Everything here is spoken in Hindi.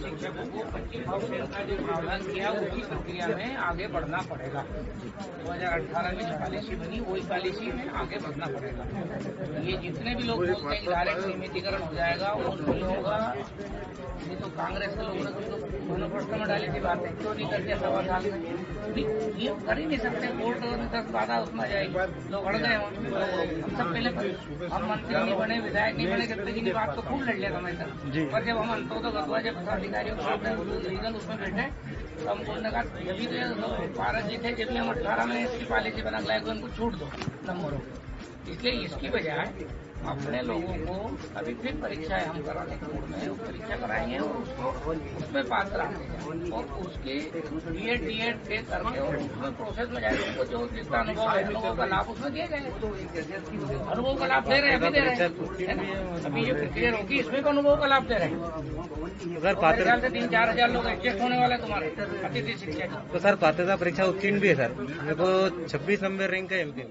शिक्षकों को पच्चीस परसेंट का जो प्रावधान किया उसी प्रक्रिया में आगे बढ़ना पड़ेगा दो हज़ार अठारह में पॉलिसी बनी वही पॉलिसी में आगे बढ़ना पड़ेगा ये जितने भी लोग डायरेक्ट सीमितीकरण हो जाएगा वो नहीं होगा ये तो कांग्रेस के लोगों ने तो मनोप्रश्न में डाली थी बातें क्यों नहीं करते सवा साल में? ये कर ही नहीं सकते। कोर्ट ने दस बाधा उसमें जाएगी। लोग अड़ गए हम सब पहले हम मंत्री नहीं बने विधायक नहीं बने तक इनकी बात को खूब लड़ लिया समय तक पर जब हम अंतों तो गदवा जब अधिकारियों के सामने लीगल उसमें बैठे तो हमको उन्होंने कहा जब भी तो पारस जी थे जब भी हम अठारह में इसकी पॉलिसी बना लाए उनको छूट दो नंबरों को इसलिए इसकी बजाय अपने लोगों को अभी फिर परीक्षाएँ हम कराने के मूड में परीक्षा कराएँगे और उसको उसमें पास कराएँगे और उसके बी एड डी एड दे करके और उसमें प्रोसेस में जाएगा उनको जो जितना अनुभव है अनुभव का लाभ उसमें दिया जाएगा अनुभव का लाभ दे रहे हैं अभी दे रहे हैं अभी ये प्रक्रिया होगी इसमें तो अनुभव का लाभ दे रहे हैं। सर मेरे पात्र से तीन चार हज़ार लोग एडजस्ट होने वाले तुम्हारे अतिथि शिक्षक। तो सर पात्रता परीक्षा उत्तीर्ण भी है सर। मेरे को छब्बीस नंबर रैंक का एमपी